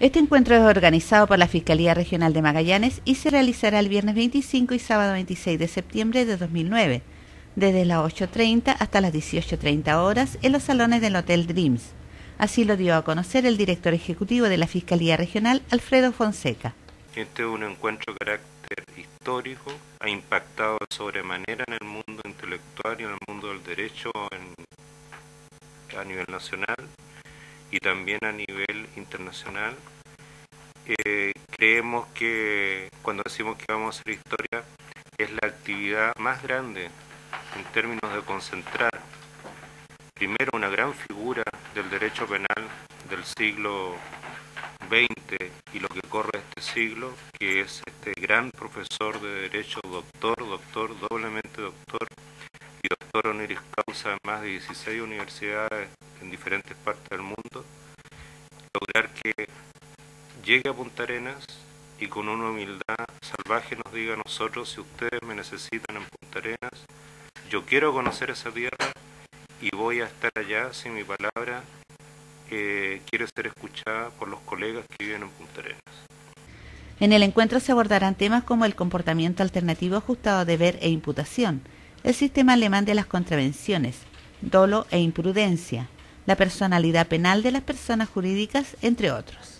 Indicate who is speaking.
Speaker 1: Este encuentro es organizado por la Fiscalía Regional de Magallanes y se realizará el viernes 25 y sábado 26 de septiembre de 2009, desde las 8.30 hasta las 18.30 horas en los salones del Hotel Dreams. Así lo dio a conocer el director ejecutivo de la Fiscalía Regional, Alfredo Fonseca.
Speaker 2: Este es un encuentro de carácter histórico, ha impactado de sobremanera en el mundo intelectual y en el mundo del derecho a nivel nacional y también a nivel internacional. Eh, creemos que cuando decimos que vamos a hacer historia es la actividad más grande en términos de concentrar primero una gran figura del derecho penal del siglo XX y lo que corre este siglo, que es este gran profesor de derecho, doctor, doctor, doblemente doctor y doctor honoris causa en más de 16 universidades en diferentes partes del mundo, llegue a Punta Arenas y con una humildad salvaje nos diga a nosotros, si ustedes me necesitan en Punta Arenas, yo quiero conocer esa tierra y voy a estar allá si mi palabra eh, quiere ser escuchada por los colegas que viven en Punta Arenas.
Speaker 1: En el encuentro se abordarán temas como el comportamiento alternativo ajustado a deber e imputación, el sistema alemán de las contravenciones, dolo e imprudencia, la personalidad penal de las personas jurídicas, entre otros.